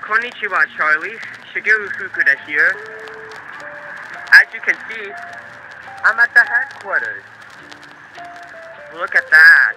Konnichiwa, Charlie. Shigeru Fukuda here. As you can see, I'm at the headquarters. Look at that.